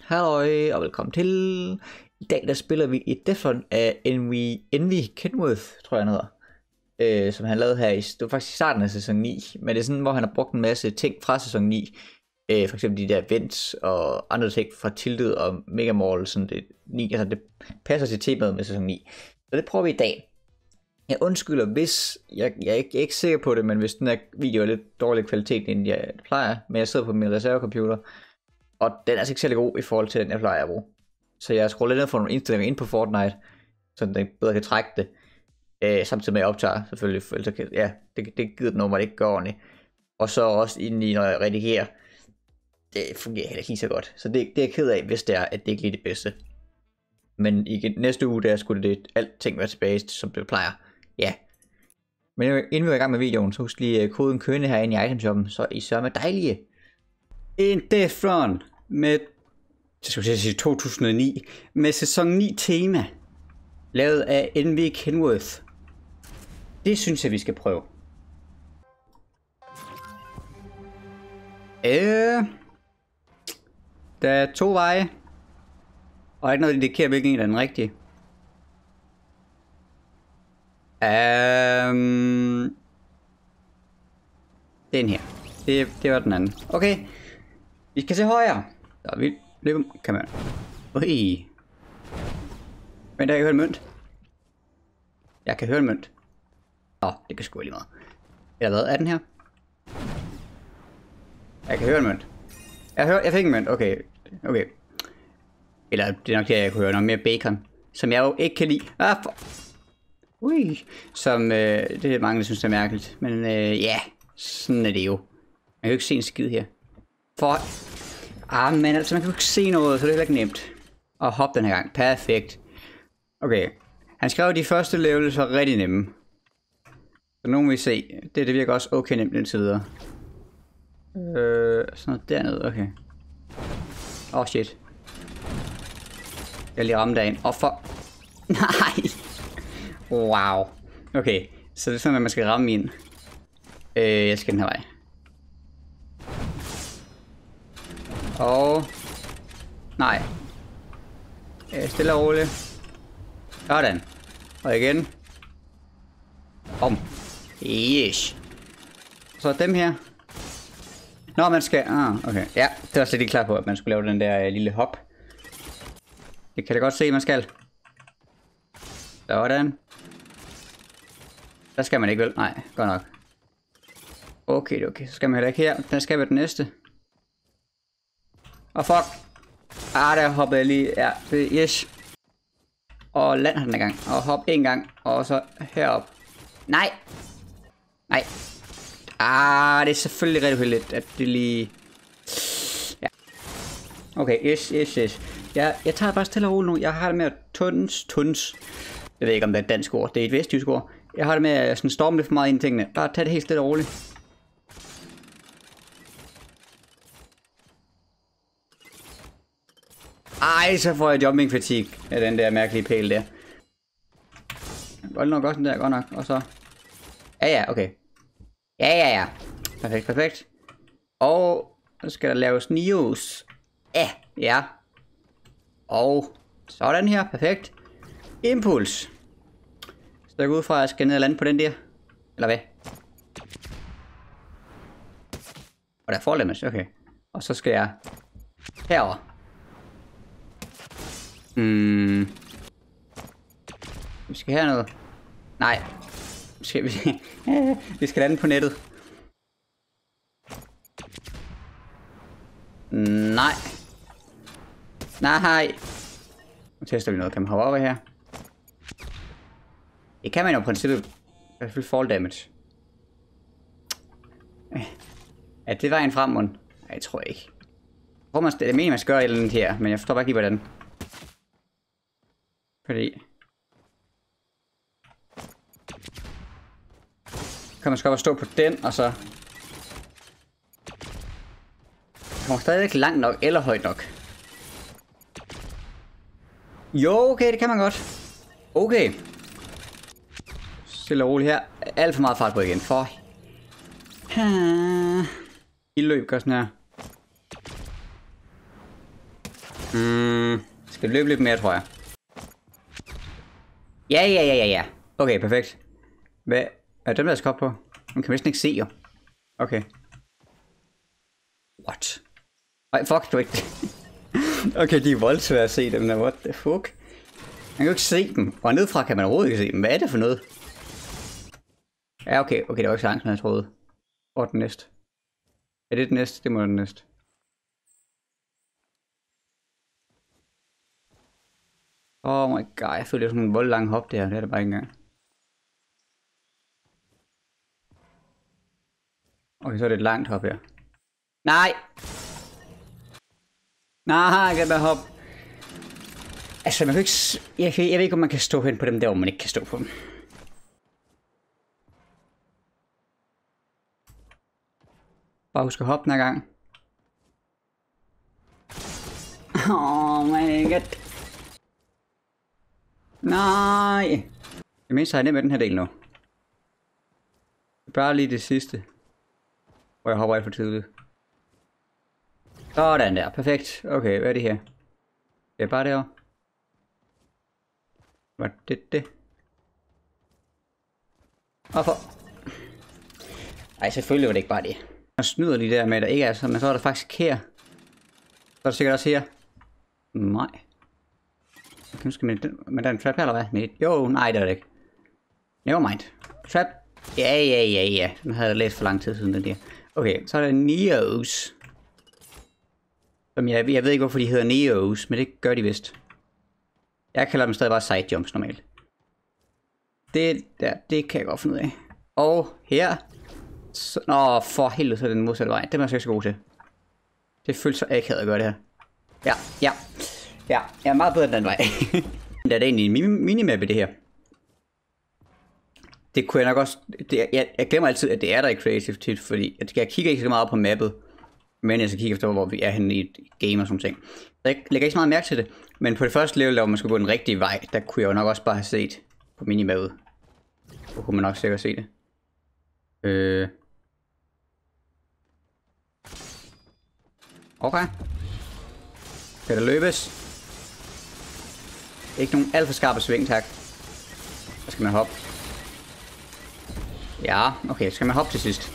Halløj, og velkommen til. I dag der spiller vi et Defon af Envy, Envy Kenworth, tror jeg han hedder. Øh, som han lavede her i, det var faktisk i starten af sæson 9, men det er sådan, hvor han har brugt en masse ting fra sæson 9. Øh, for eksempel de der events og andre ting fra Tilted og Mega Mall, sådan det, 9, altså det passer til temaet med sæson 9. Så det prøver vi i dag. Jeg undskylder, hvis, jeg, jeg, er ikke, jeg er ikke sikker på det, men hvis den her video er lidt dårlig kvalitet, end jeg plejer, men jeg sidder på min reservecomputer, og den er altså ikke særlig god i forhold til den, jeg plejer at bruge. Så jeg skruer lidt ned for nogle indstillinger ind på Fortnite, så den bedre kan trække det. Øh, samtidig med at jeg optager selvfølgelig, for ellers kan, ja, det, det gider den nummer, det ikke går ordentligt. Og så også inden i, når jeg redigerer, det fungerer heller ikke lige så godt. Så det, det er jeg ked af, hvis det er, at det ikke lige er det bedste. Men igen, næste uge, der skulle det alting være tilbage, som det plejer. Ja. Men inden vi er i gang med videoen, så husk lige øh, koden kønne herinde i itemshoppen, så I sørger med dejlige. In the front med, jeg skulle sige 2009, med sæson 9 tema, lavet af N.V. Kenworth. Det synes jeg, vi skal prøve. Øh, der er to veje, og ikke noget, der indikerer, hvilken en er den rigtige. Um, den her. Det, det var den anden. Okay. Vi skal til højre. Så er vi løber. Kan man. Ui. Men der kan høre en mønt. Jeg kan høre en mønt. Nå, det kan sgu lige meget. Eller hvad? Er den her? Jeg kan høre en mønt. Jeg, hører, jeg fik en mønt. Okay. Okay. Eller det er nok det, jeg kunne høre noget mere bacon. Som jeg jo ikke kan lide. Ah, for... Ui. Som, øh, det er mange, der synes, det er mærkeligt. Men øh, ja, sådan er det jo. Jeg kan jo ikke se en skid her. For... Ah, men altså, man kan jo ikke se noget, så det er heller ikke nemt. Og hop den her gang. Perfekt. Okay. Han skrev de første levels var rigtig nemme. Så må vi se. Det, det virker også okay nemt indtil videre. Øh, sådan noget dernede, okay. Åh, oh, shit. Jeg lige ramme Åh, oh, for... Nej! Wow. Okay, så det er sådan, at man skal ramme ind. Øh, jeg skal den her vej. Og... Nej. Øh, stille og roligt. Sådan. Og igen. Om. Yes. Så dem her. Nå, man skal... Ah, okay. Ja, det var slet ikke klar på, at man skulle lave den der øh, lille hop. Det kan da godt se, man skal. Sådan. Der skal man ikke vel? Nej, godt nok. Okay, okay. Så skal man heller ikke her. Den skal være den næste. Og oh, fuck. Ah, der hoppede jeg lige. Ja, det, yes. Og land den gang. Og hop en gang. Og så herop. Nej. Nej. Ah, det er selvfølgelig rigtig heldigt, at det lige... Ja. Okay, yes, yes, yes. Jeg, jeg tager bare stille og roligt nu. Jeg har det med at tuns, tuns. Jeg ved ikke, om det er et dansk ord. Det er et vestjysk ord. Jeg har det med at sådan storme lidt for meget ind i tingene. Bare tag det helt stille og roligt. Ej, så får jeg jumping fatigue af den der mærkelige pæl der. Godt nok også den der, godt nok. Og så... Ja, ja, okay. Ja, ja, ja. Perfekt, perfekt. Og så skal der laves news. Ja, ja. Og sådan her, perfekt. Impuls. Så jeg går ud fra, at jeg skal ned og lande på den der. Eller hvad? Og der er forlemmes, okay. Og så skal jeg herover. Hmm. Vi skal hernede. Nej. Vi Skal vi... vi skal lande på nettet. Nej. Nej. Nu tester vi noget. Kan man hoppe over her? Det kan man jo i princippet. I hvert fald fall damage. Ja, det var en frem, Nej, jeg tror ikke. Jeg tror, man, det er meningen, man skal gøre et eller andet her, men jeg forstår bare ikke lige, hvordan. Fordi... Kan man skal stå på den, og så... Jeg kommer stadigvæk langt nok, eller højt nok. Jo, okay, det kan man godt. Okay. Stille og roligt her. Alt for meget fart på igen. For... I løb gør sådan her. Mm, skal løbe lidt mere, tror jeg. Ja, ja, ja, ja, ja. Okay, perfekt. Hvad er den, der skal op på? Man kan næsten ikke se, jo. Okay. What? Ej, fuck, du ikke. okay, de er voldsvære at se dem der. What the fuck? Man kan jo ikke se dem. Og nedfra kan man overhovedet ikke se dem. Hvad er det for noget? Ja, okay. Okay, det var ikke så langt, som jeg troede. Hvor er den næste? Er det den næste? Det må være den næste. Oh my god, jeg føler det er sådan en vold lang hop der. Det er det bare ikke engang. Okay, så er det et langt hop her. Nej! Nej, jeg kan bare hoppe. Altså, man kan ikke... Jeg, kan, jeg ved ikke, om man kan stå hen på dem der, hvor man ikke kan stå på dem. Bare husk at hoppe den her gang. Oh my god. Nej. Jeg mindste har jeg nemt med den her del nu. Bare lige det sidste. Hvor jeg hopper alt for tidligt. Sådan der, perfekt. Okay, hvad er det her? Det er bare derovre. Hvad er det det? Hvorfor? Ej, selvfølgelig var det ikke bare det. Man snyder lige der med, at der ikke er sådan, men så er der faktisk her. Så er der sikkert også her. Nej. Nu skal man, men der er en trap her, eller hvad? Nej. Jo, nej, det er det ikke. Nevermind. Trap. Ja, ja, ja, ja. Den havde jeg læst for lang tid siden, den der. Okay, så er der Neos. Som jeg, jeg ved ikke, hvorfor de hedder Neos, men det gør de vist. Jeg kalder dem stadig bare side jumps normalt. Det der, det kan jeg godt finde ud af. Og her. Så, nå, for helvede, så er det den modsatte vej. Det er man så ikke så god til. Det føles så akavet at gøre det her. Ja, ja. Ja, jeg er meget bedre den den vej. der er det egentlig en mini- minimap i det her. Det kunne jeg nok også... Det, jeg, jeg glemmer altid, at det er der i Creative tit, fordi jeg, jeg kigger ikke så meget på mappet, men jeg skal kigge efter, hvor vi er henne i et game og sådan ting. Så jeg lægger ikke så meget mærke til det, men på det første level, der hvor man skulle gå den rigtige vej, der kunne jeg jo nok også bare have set på minimappet. Så kunne man nok sikkert se det. Øh... Okay. Kan der løbes? Ikke nogen alt for skarpe sving, tak. Så skal man hoppe. Ja, okay, så skal man hoppe til sidst.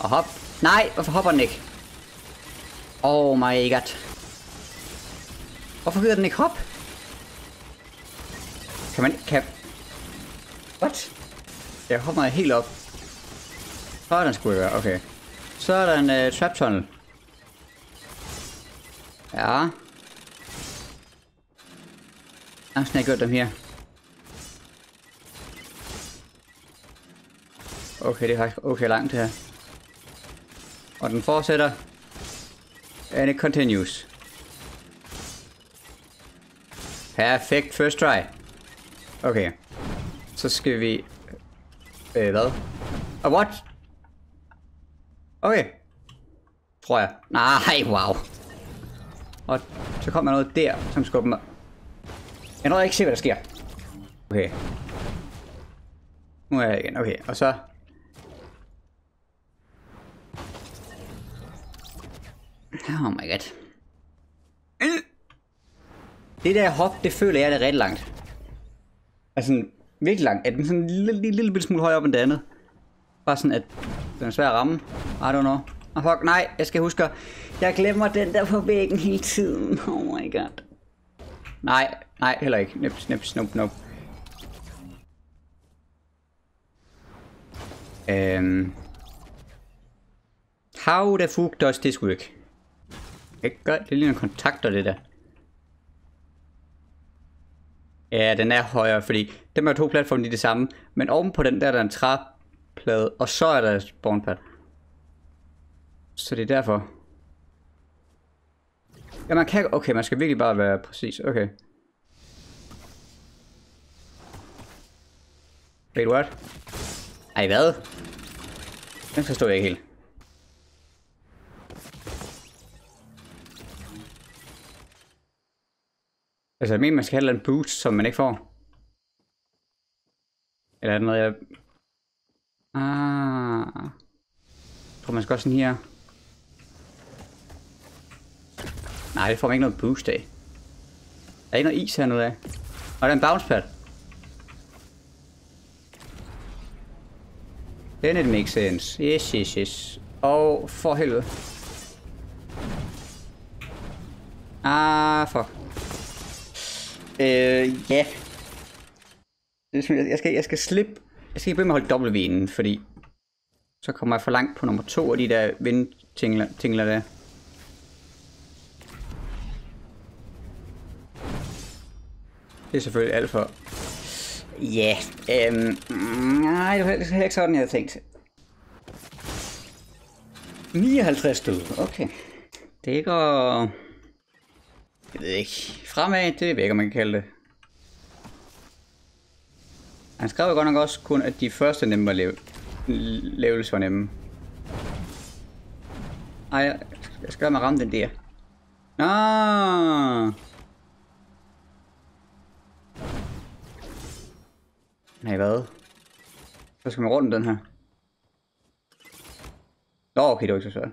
Og hop. Nej, hvorfor hopper den ikke? Oh my god. Hvorfor gider den ikke hop? Kan man kan... What? Jeg hopper mig helt op. Sådan skulle jeg gøre, okay. Så er der en uh, øh, trap tunnel. Ja. Jeg har them here. Okay, det er faktisk okay langt her. Og den fortsætter. And it continues. Perfekt first try. Okay. Så skal vi... Øh, hvad? Og what? Okay. Tror jeg. Nej, wow. Og så kommer noget der, som skubber mig. Jeg når ikke se, hvad der sker. Okay. Nu er jeg igen. Okay, og så... Oh my god. Det der hop, det føler jeg, det er ret langt. Altså sådan, virkelig langt. Er den sådan en lille, lille, lille, lille smule højere op end det andet? Bare sådan, at den er svær at ramme. I don't know. Oh, fuck, nej, jeg skal huske at... Jeg glemmer den der på væggen hele tiden. Oh my god. Nej, nej, heller ikke. Nip, snip, snup, nup. Øhm... How the fuck does this work? Jeg gør det lige nogle kontakter, det der. Ja, den er højere, fordi dem er to platforme, de er det samme. Men ovenpå den der, der er en træplade, og så er der et spawnpad. Så det er derfor. Ja, man kan... Okay, man skal virkelig bare være præcis. Okay. Wait, what? Ej, hvad? Den forstår jeg ikke helt. Altså, jeg mener, man skal have en boost, som man ikke får. Eller er det noget, jeg... Ah... Jeg tror, man skal også sådan her... Nej, det får man ikke noget boost af. der ikke noget is hernede af? Og der er en bounce pad. Then it makes sense. Yes, yes, yes. Og for helvede. Ah, fuck. Øh, ja. Det Jeg skal, jeg skal slippe. Jeg skal ikke begynde med at holde W inden, fordi så kommer jeg for langt på nummer to af de der vindtingler tingler der. Det er selvfølgelig alt for... Ja, yeah, øhm, nej, det er ikke sådan, jeg havde tænkt. 59 døde, okay. Det går... Jeg ved ikke. Fremad, det ved jeg ikke, om man kan kalde det. Han skrev jo godt nok også kun, at de første nemme var level, levels var nemme. Ej, jeg skal med ramme den der. Nå. Nej, hvad? Så skal man rundt den her. Nå, okay, det var ikke så svært.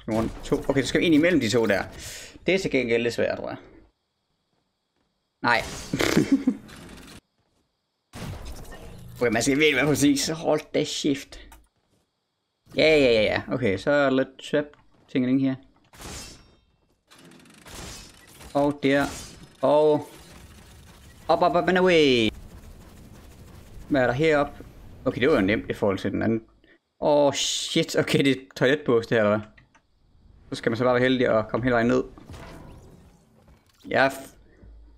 Skal man rundt to? Okay, så skal vi ind imellem de to der. Det er til gengæld lidt svært, tror jeg. Nej. okay, man skal virkelig være præcis. Hold da shift. Ja, ja, ja, ja. Okay, så er lidt trap tingling her. Og der. Og... Op, op, op and away. Hvad er der heroppe? Okay, det var jo nemt i forhold til den anden. Åh, oh, shit. Okay, det er toiletbås det her, eller hvad? Så skal man så bare være heldig og komme hele vejen ned. Jeg,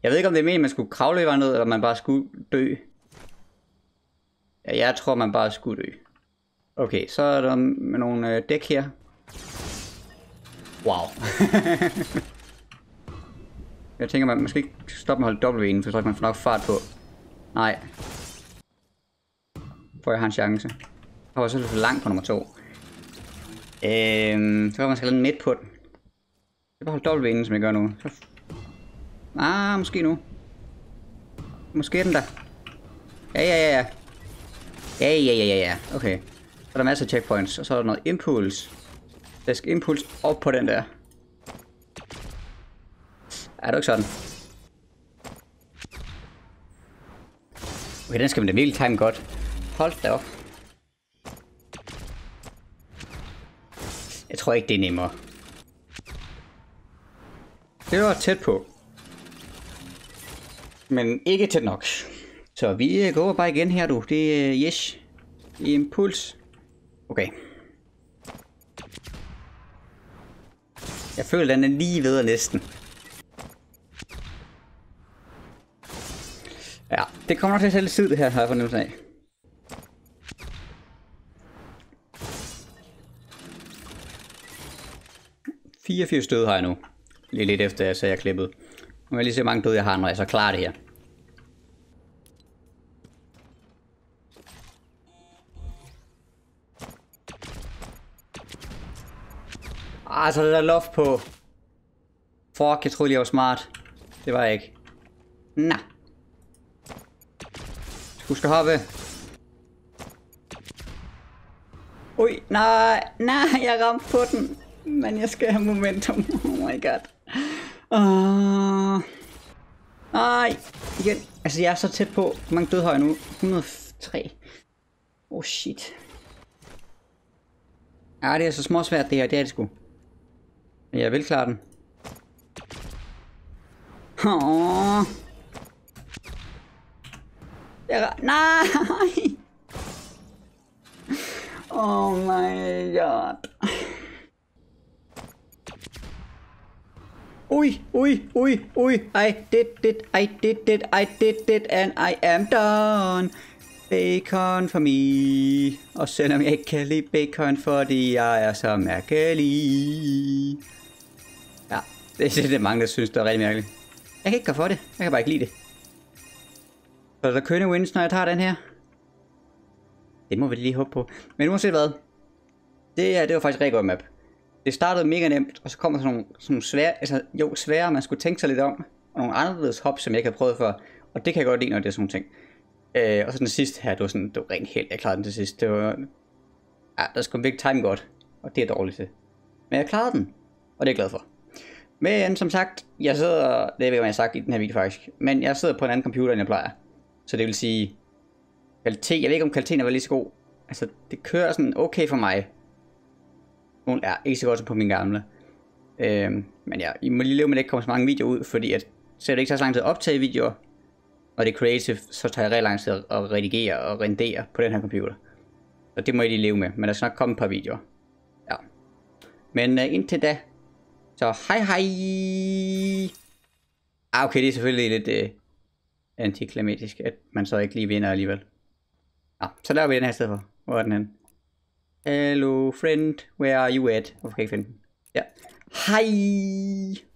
jeg ved ikke, om det er meningen, man skulle kravle hele vejen ned, eller man bare skulle dø. Ja, jeg tror, man bare skulle dø. Okay, så er der med nogle øh, dæk her. Wow. jeg tænker, man måske ikke stoppe med at holde W inden, for så kan man få nok fart på. Nej. For jeg har en chance. Og så er det for langt på nummer 2. Øhm, så kan man skal midt på den. Jeg bare holde dobbelt inden, som jeg gør nu. Så... Ah, måske nu. Måske er den der. Ja, ja, ja, ja. Ja, ja, ja, ja, ja. Okay. Så er der masser af checkpoints, og så er der noget impuls. Der skal impuls op på den der. Er det ikke sådan? Okay, den skal man da virkelig time godt. Hold da op. Jeg tror ikke, det er nemmere. Det var tæt på. Men ikke tæt nok. Så vi øh, går bare igen her, du. Det er øh, yes. Impuls. Okay. Jeg føler, den er lige ved næsten. Ja, det kommer nok til at tage lidt tid, det her, har jeg fornemmelsen af. ...84 døde har jeg nu. Lige lidt efter, jeg sagde, jeg klippet. Nu vil jeg lige se, hvor mange døde jeg har, når jeg så klarer det her. Ah, så er der loft på. Fuck, jeg troede, jeg var smart. Det var jeg ikke. Nå. Husk skal hoppe. Ui, nej, nej, jeg ramte på den. Men jeg skal have momentum. Oh my god. Uh... Ej, igen. Altså, jeg er så tæt på. Hvor mange døde har jeg nu? 103. Oh shit. Ja, det er så småsvært det her. Det er det sgu. Men jeg vil klare den. Ah. Åh. Jeg... Nej! Oh my god. Ui, ui, ui, ui. I did it, I did it, I did it, and I am done. Bacon for me. Og selvom jeg ikke kan lide bacon, fordi jeg er så mærkelig. Det er det, mange, der synes, det er rigtig mærkeligt. Jeg kan ikke gå for det. Jeg kan bare ikke lide det. Så der kønne wins, når jeg tager den her. Det må vi lige håbe på. Men uanset hvad. Det, er, det var faktisk rigtig godt map. Det startede mega nemt, og så kommer sådan nogle, sådan nogle svære, altså jo svære, man skulle tænke sig lidt om. Og nogle anderledes hop, som jeg ikke havde prøvet før. Og det kan jeg godt lide, når det er sådan nogle ting. Øh, og så den sidste her, det var sådan, det var rent helt, jeg klarede den til sidst. Det var, ja, der skulle virkelig time godt, og det er dårligt til. Men jeg klarede den, og det er jeg glad for. Men som sagt, jeg sidder, det ved jeg jeg har sagt i den her video faktisk, men jeg sidder på en anden computer, end jeg plejer. Så det vil sige, kvalitet, jeg ved ikke, om kvaliteten er lige så god. Altså, det kører sådan okay for mig. Hun er ikke så godt som på min gamle. Øhm, men ja, I må lige leve med, at det ikke kommer så mange videoer ud, fordi at, så er det ikke så lang tid at optage videoer, og det er creative, så tager jeg rigtig lang tid at redigere og rendere på den her computer. Så det må I lige leve med, men der skal nok komme et par videoer. Ja. Men uh, indtil da, så hej hej! Ah, okay, det er selvfølgelig lidt uh, antiklimatisk, at man så ikke lige vinder alligevel. Ja, så laver vi den her sted for. Hvor er den henne? Hello friend, where are you at? Hvorfor kan Yeah. ikke